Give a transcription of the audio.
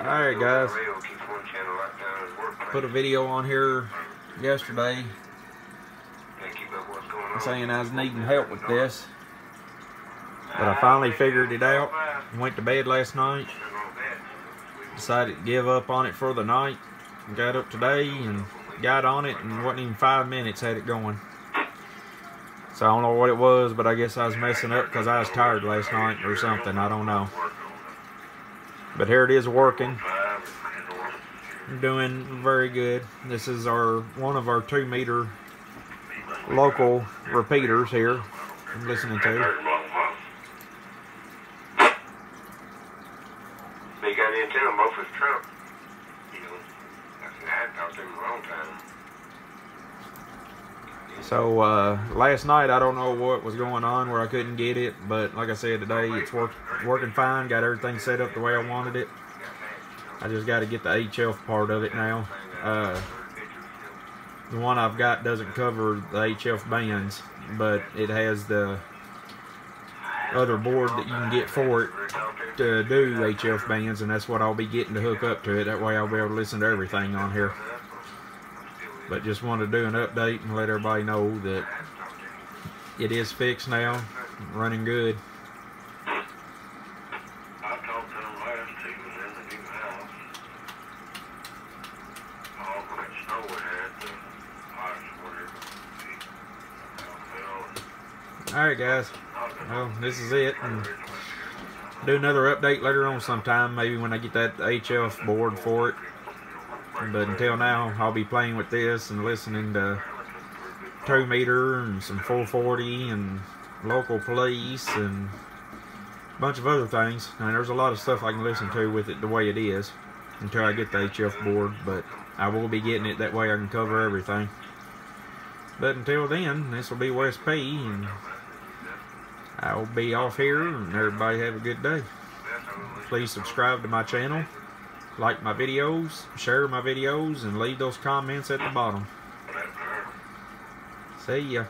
Alright guys, put a video on here yesterday saying I was needing help with this. But I finally figured it out. Went to bed last night. Decided to give up on it for the night. Got up today and got on it and wasn't even five minutes had it going. So I don't know what it was, but I guess I was messing up because I was tired last night or something. I don't know. But here it is working. Doing very good. This is our one of our two meter local repeaters here I'm listening to. They got the antenna both his truck. You know, I hadn't talked to him in a long time. So uh, last night I don't know what was going on where I couldn't get it, but like I said today it's work, working fine. Got everything set up the way I wanted it. I just got to get the HF part of it now. Uh, the one I've got doesn't cover the HF bands, but it has the other board that you can get for it to do HF bands, and that's what I'll be getting to hook up to it. That way I'll be able to listen to everything on here. But just wanted to do an update and let everybody know that it is fixed now, running good. I talked to him last, he was in the new house. All that snow we had, the ice, whatever. he- fell. Alright guys, well this is it. And do another update later on sometime, maybe when I get that HF board for it. But until now, I'll be playing with this and listening to 2 meter and some 440 and local police and a bunch of other things. And there's a lot of stuff I can listen to with it the way it is until I get the HF board. But I will be getting it that way I can cover everything. But until then, this will be Wes P and I'll be off here and everybody have a good day. Please subscribe to my channel, like my videos, share my videos, and leave those comments at the bottom. See ya.